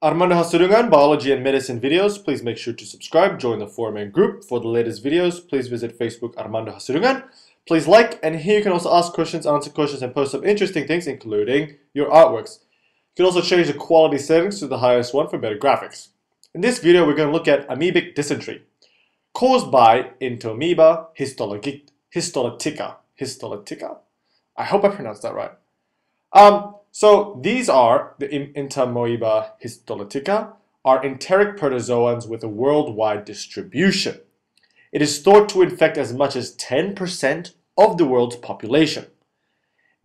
Armando Hasudungan, Biology and Medicine videos. Please make sure to subscribe, join the forum and group for the latest videos. Please visit Facebook Armando Hasudungan. Please like, and here you can also ask questions, answer questions, and post some interesting things, including your artworks. You can also change the quality settings to the highest one for better graphics. In this video, we're going to look at amoebic dysentery, caused by Entamoeba histolytica. Histolytica? I hope I pronounced that right. Um, so these are the Entamoeba histolytica, are enteric protozoans with a worldwide distribution. It is thought to infect as much as 10% of the world's population.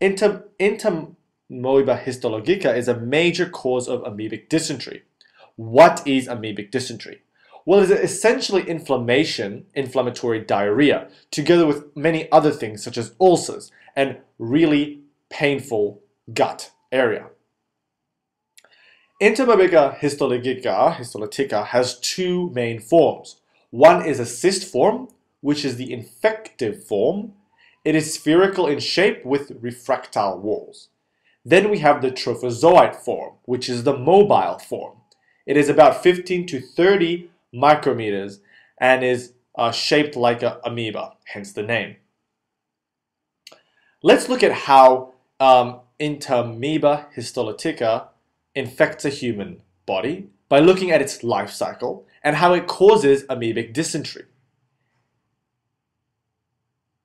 Entamoeba histolytica is a major cause of amoebic dysentery. What is amoebic dysentery? Well, it's essentially inflammation, inflammatory diarrhea, together with many other things such as ulcers and really painful gut area. Entamoeba histolytica, histolytica has two main forms. One is a cyst form, which is the infective form. It is spherical in shape with refractile walls. Then we have the trophozoite form, which is the mobile form. It is about 15 to 30 micrometers and is uh, shaped like an amoeba, hence the name. Let's look at how um, Entamoeba histolytica infects a human body by looking at its life cycle and how it causes amoebic dysentery.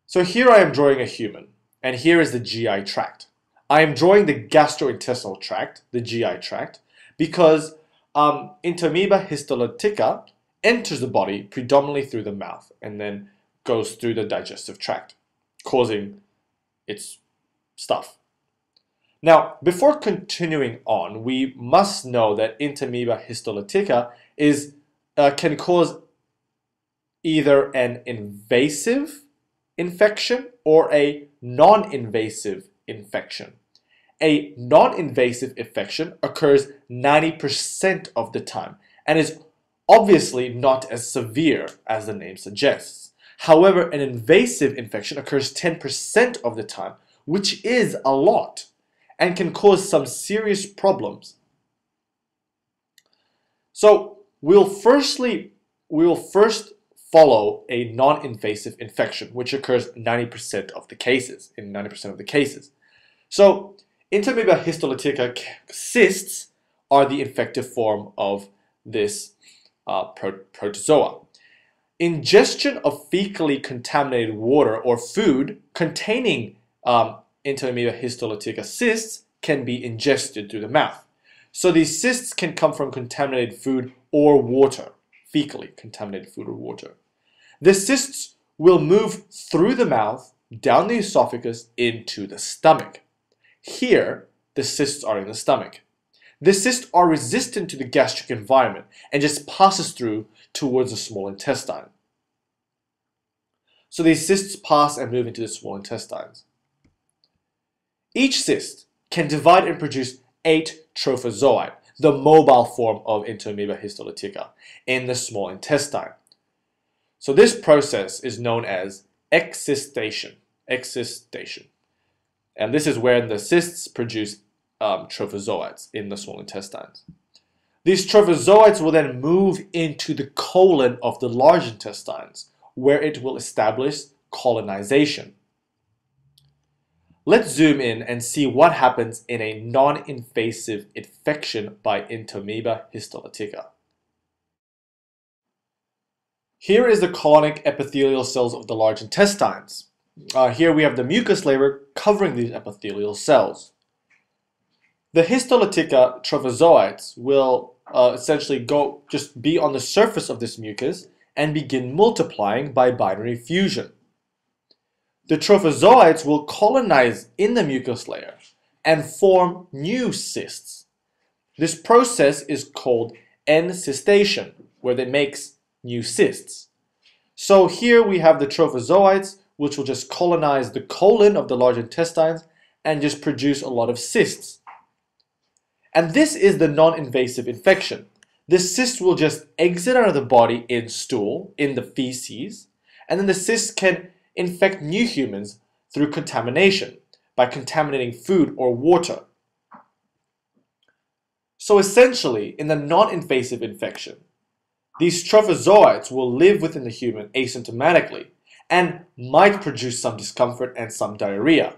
So here I am drawing a human, and here is the GI tract. I am drawing the gastrointestinal tract, the GI tract, because um, Entamoeba histolytica enters the body predominantly through the mouth and then goes through the digestive tract, causing its stuff. Now, before continuing on, we must know that Entamoeba histolytica is, uh, can cause either an invasive infection or a non-invasive infection. A non-invasive infection occurs 90% of the time and is obviously not as severe as the name suggests. However, an invasive infection occurs 10% of the time, which is a lot and can cause some serious problems. So we'll firstly we will first follow a non-invasive infection, which occurs 90% of the cases, in 90% of the cases. So Entamoeba histolytica cysts are the infective form of this uh, protozoa. Ingestion of fecally contaminated water or food containing um, Entamoeba histolytica cysts can be ingested through the mouth. So these cysts can come from contaminated food or water, fecally contaminated food or water. The cysts will move through the mouth, down the esophagus, into the stomach. Here, the cysts are in the stomach. The cysts are resistant to the gastric environment and just passes through towards the small intestine. So these cysts pass and move into the small intestines. Each cyst can divide and produce eight trophozoite, the mobile form of Entamoeba histolytica, in the small intestine. So this process is known as excystation. Excystation. And this is where the cysts produce um, trophozoites in the small intestines. These trophozoites will then move into the colon of the large intestines, where it will establish colonization. Let's zoom in and see what happens in a non-invasive infection by Entamoeba histolytica. Here is the colonic epithelial cells of the large intestines. Uh, here we have the mucus layer covering these epithelial cells. The histolytica trophozoites will uh, essentially go just be on the surface of this mucus and begin multiplying by binary fusion the trophozoites will colonize in the mucus layer and form new cysts. This process is called encystation, where they make new cysts. So here we have the trophozoites, which will just colonize the colon of the large intestines and just produce a lot of cysts. And this is the non-invasive infection. The cyst will just exit out of the body in stool, in the feces, and then the cyst can infect new humans through contamination by contaminating food or water. So essentially, in the non-invasive infection, these trophozoites will live within the human asymptomatically and might produce some discomfort and some diarrhea,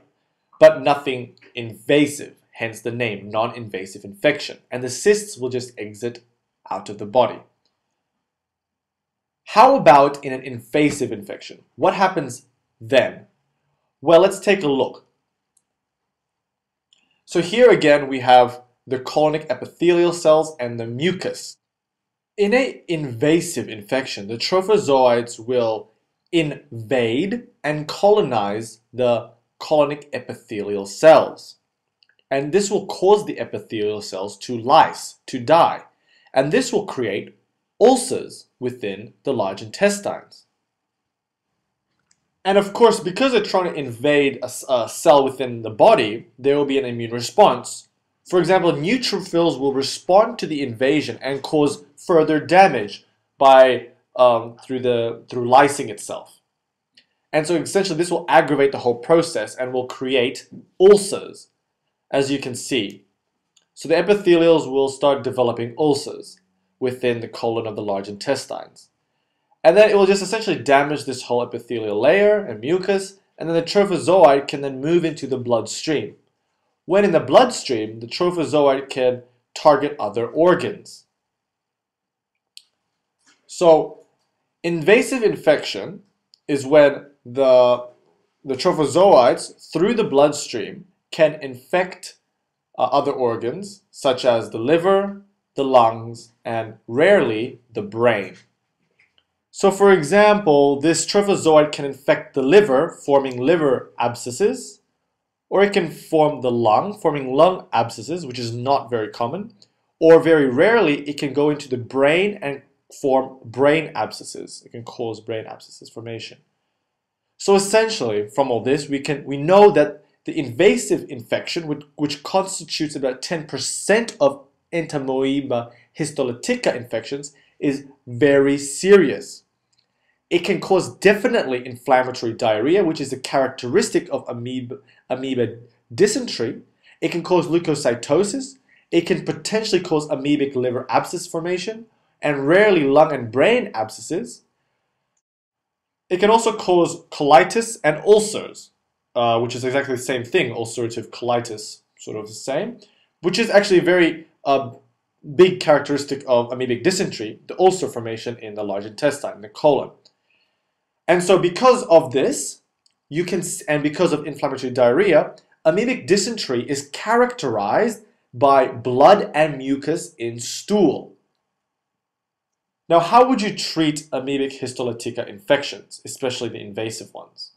but nothing invasive, hence the name non-invasive infection, and the cysts will just exit out of the body. How about in an invasive infection? What happens then? Well, let's take a look. So here again we have the colonic epithelial cells and the mucus. In an invasive infection, the trophozoites will invade and colonize the colonic epithelial cells. And this will cause the epithelial cells to lyse, to die. And this will create ulcers within the large intestines. And of course, because they're trying to invade a, a, cell within the body, there will be an immune response. For example, neutrophils will respond to the invasion and cause further damage by um, through the through lysing itself. And so essentially, this will aggravate the whole process and will create ulcers, as you can see. So the epithelials will start developing ulcers within the colon of the large intestines. And then it will just essentially damage this whole epithelial layer and mucus, and then the trophozoite can then move into the bloodstream. When in the bloodstream, the trophozoite can target other organs. So, invasive infection is when the, the trophozoites, through the bloodstream, can infect uh, other organs, such as the liver, the lungs, and rarely the brain. So for example, this trophozoite can infect the liver, forming liver abscesses, or it can form the lung, forming lung abscesses, which is not very common, or very rarely it can go into the brain and form brain abscesses. It can cause brain abscesses formation. So essentially, from all this, we can we know that the invasive infection, which, which constitutes about 10% of Entamoeba histolytica infections is very serious. It can cause definitely inflammatory diarrhea, which is a characteristic of amoeba, amoeba dysentery. It can cause leukocytosis. It can potentially cause amoebic liver abscess formation, and rarely lung and brain abscesses. It can also cause colitis and ulcers, uh, which is exactly the same thing, ulcerative colitis, sort of the same, which is actually a very a big characteristic of amoebic dysentery, the ulcer formation in the large intestine, in the colon. And so because of this, you can, and because of inflammatory diarrhea, amoebic dysentery is characterized by blood and mucus in stool. Now, how would you treat amoebic histolytica infections, especially the invasive ones?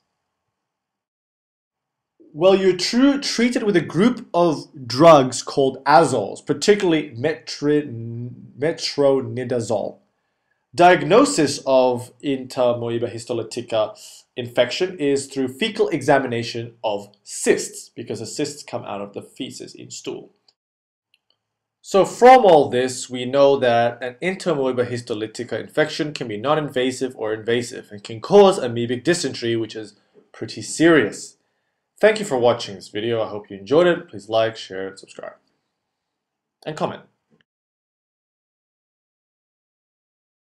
Well, you're treated with a group of drugs called azoles, particularly metronidazole. Diagnosis of Entamoeba histolytica infection is through fecal examination of cysts, because the cysts come out of the feces in stool. So from all this, we know that an Entamoeba histolytica infection can be non-invasive or invasive and can cause amoebic dysentery, which is pretty serious. Thank you for watching this video. I hope you enjoyed it. Please like, share, and subscribe. And comment.